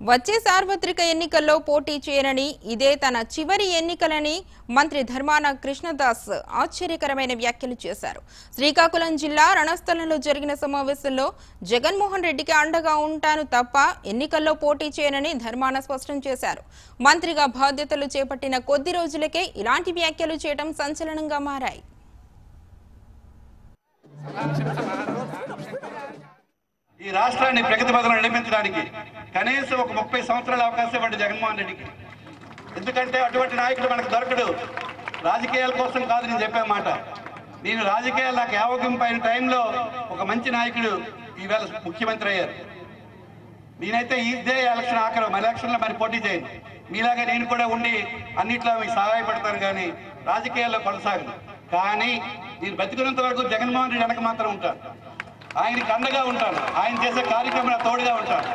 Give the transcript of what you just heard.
వచ్చే సార్వత్రిక ఎన్నికల్లో పోటీ చేయనని ఇదే తన చివరి ఎన్నికలని మంత్రి ధర్మాన కృష్ణదాస్ ఆశ్చర్యకరమైన వ్యాఖ్యలు చేశారు. శ్రీకాకుళం జిల్లా రణస్థలంలో జరిగిన సమావేశంలో జగన్మోహన్ రెడ్డికి అండగా ఉంటాను తప్ప ఎన్నికల్లో పోటీ చేయనని ధర్మాన స్పష్టం చేశారు. మంత్రిగా బాధ్యతలు చేపట్టిన కొద్ది రోజులకే ఇలాంటి వ్యాఖ్యలు చేయడం సంచలనంగా మారాయి. ఈ రాష్ట్రాన్ని ప్రగతి పథంలో నడిపించడానికి కనీసం ఒక ముప్పై సంవత్సరాల అవకాశం ఇవ్వండి జగన్మోహన్ రెడ్డికి. ఎందుకంటే అటువంటి నాయకుడు మనకు దొరకడు. రాజకీయాల కోసం కాదు నేను చెప్పే మాట. నేను రాజకీయాలు నాకు యావగింపైన టైంలో ఒక మంచి నాయకుడు ఈవేళ ముఖ్యమంత్రి అయ్యారు. నేనైతే ఇదే ఎలక్షన్ ఆఖరు మన ఎలక్షన్లో మరి పోటీ చేయను మీలాగా నేను కూడా ఉండి అన్నిట్లో మీకు సహాయపడతాను కానీ రాజకీయాల్లో కొనసాగను. కానీ నేను బతికినంత వరకు జగన్మోహన్ రెడ్డి వెనక మాత్రం ఉంటాను. ఆయనకి అండగా ఉంటాను. ఆయన చేసే కార్యక్రమం తోడుగా ఉంటాను.